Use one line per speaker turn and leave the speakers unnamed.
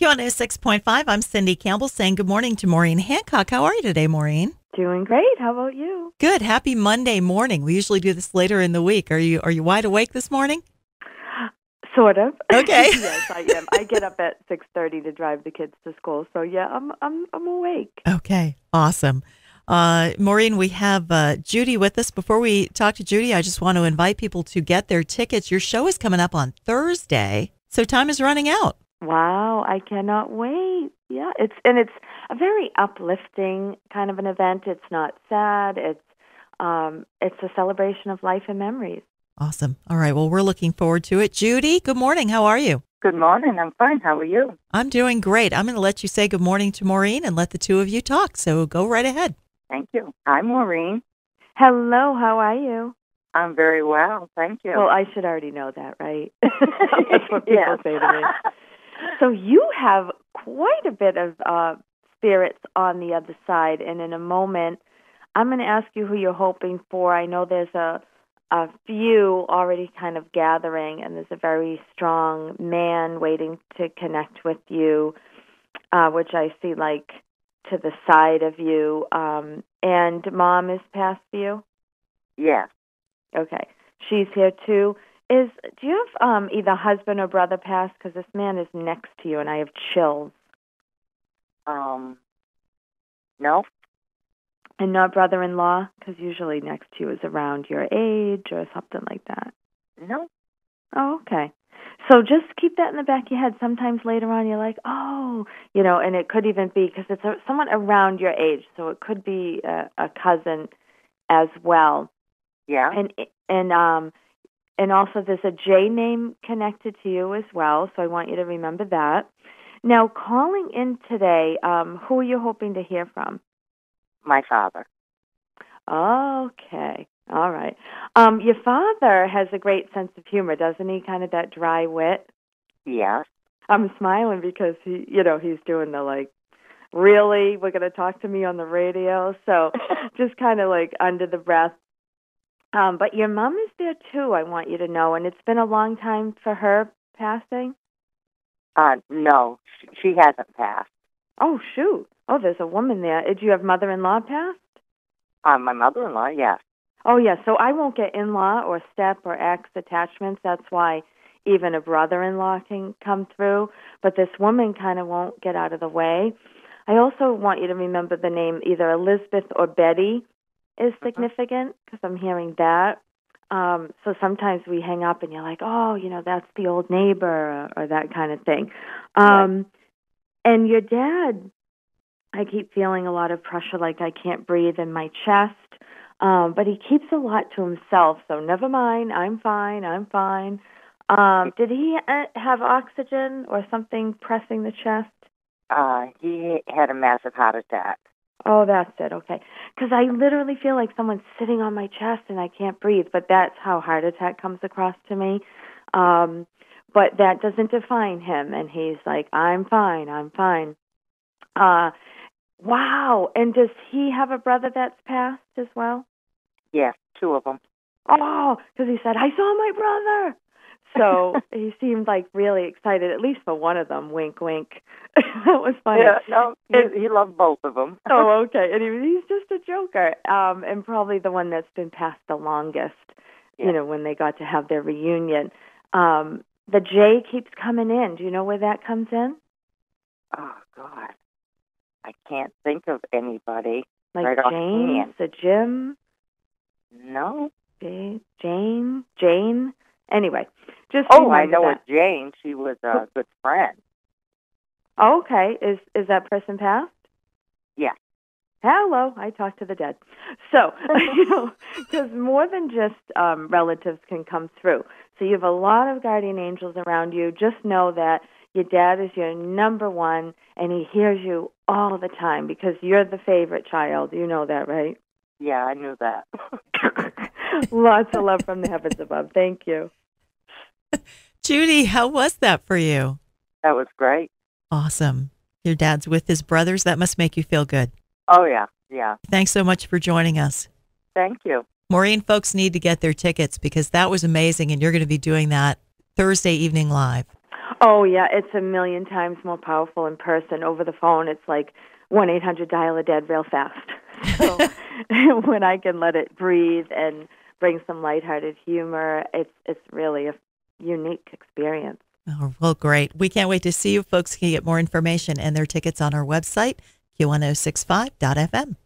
Q106.5, I'm Cindy Campbell saying good morning to Maureen Hancock. How are you today, Maureen?
Doing great. How about you?
Good. Happy Monday morning. We usually do this later in the week. Are you are you wide awake this morning?
Sort of.
Okay.
yes, I am. I get up at six thirty to drive the kids to school, so yeah, I'm I'm I'm awake.
Okay. Awesome. Uh, Maureen, we have uh, Judy with us. Before we talk to Judy, I just want to invite people to get their tickets. Your show is coming up on Thursday, so time is running out.
Wow, I cannot wait. Yeah, it's and it's a very uplifting kind of an event. It's not sad. It's um it's a celebration of life and memories.
Awesome. All right. Well, we're looking forward to it. Judy, good morning. How are you?
Good morning. I'm fine. How are you?
I'm doing great. I'm going to let you say good morning to Maureen and let the two of you talk. So go right ahead.
Thank you. Hi, Maureen.
Hello, how are you?
I'm very well. Thank you.
Well, I should already know that, right? That's what people
Yes.
say to me. So you have quite a bit of uh, spirits on the other side, and in a moment, I'm going to ask you who you're hoping for. I know there's a a few already kind of gathering, and there's a very strong man waiting to connect with you, uh, which I see like to the side of you. Um, and mom is past you.
yes.
Okay, she's here too. Is do you have um, either husband or brother pass? Because this man is next to you, and I have chills.
Um. No.
And not brother-in-law, because usually next to you is around your age or something like that.
No.
Oh, okay. So just keep that in the back of your head. Sometimes later on, you're like, oh, you know, and it could even be because it's a, someone around your age, so it could be a, a cousin as well.
Yeah.
and and um and also there's a J name connected to you as well, so I want you to remember that. Now, calling in today, um, who are you hoping to hear from?
My father.
Okay, all right. Um, your father has a great sense of humor, doesn't he? Kind of that dry wit.
Yes.
I'm smiling because he, you know, he's doing the like, really, we're going to talk to me on the radio. So just kind of like under the breath. Um, but your mom is there too. I want you to know, and it's been a long time for her passing.
Uh. No. She, she hasn't passed.
Oh shoot! Oh, there's a woman there. Did you have mother-in-law pass?
Uh. My mother-in-law. Yes.
Oh yeah. So I won't get in-law or step or ex attachments. That's why even a brother-in-law can come through. But this woman kind of won't get out of the way. I also want you to remember the name either Elizabeth or Betty is significant because I'm hearing that. Um, so sometimes we hang up and you're like, oh, you know, that's the old neighbor or, or that kind of thing. Um, And your dad, I keep feeling a lot of pressure, like I can't breathe in my chest. Um, but he keeps a lot to himself, so never mind. I'm fine. I'm fine. Um, did he uh, have oxygen or something pressing the chest?
Uh. He had a massive heart attack.
Oh, that's it. Okay. Because I literally feel like someone's sitting on my chest and I can't breathe, but that's how heart attack comes across to me. Um, but that doesn't define him. And he's like, I'm fine. I'm fine. Uh, wow. And does he have a brother that's passed as well?
Yes. Two of them.
Oh, because he said, I saw my brother. So he seemed like really excited, at least for one of them. Wink, wink. that was funny.
Yeah. No. He, he loved both of them.
oh, okay. And he, he's just a joker, um, and probably the one that's been passed the longest.
Yeah.
You know, when they got to have their reunion. Um, the J keeps coming in. Do you know where that comes in?
Oh God. I can't think of anybody.
Like
Right
James, the Jim,
No.
J- Jane, Jane. Anyway, just
Oh, I know
that.
a Jane. She was a good friend.
Okay. Is is that person passed?
Yeah.
Hello, I talk to the dead. So, you know, because more than just um, relatives can come through. So you have a lot of guardian angels around you. Just know that your dad is your number one, and he hears you all the time because you're the favorite child. You know that, right?
Yeah, I knew that.
Lots of love from the heavens above. Thank you.
Judy, how was that for you?
that was great.
Awesome. Your dad's with his brothers. That must make you feel good.
Oh yeah, yeah.
Thanks so much for joining us.
Thank you.
Maureen, folks need to get their tickets because that was amazing, and you're going to be doing that Thursday evening live.
Oh yeah, it's a million times more powerful in person. Over the phone, it's like one eight hundred dial a dead real fast. So when I can let it breathe and bring some lighthearted humor, it's it's really a unique experience.
Oh, well, great. We can't wait to see you. Folks can get more information and their tickets on our website, q1065.fm.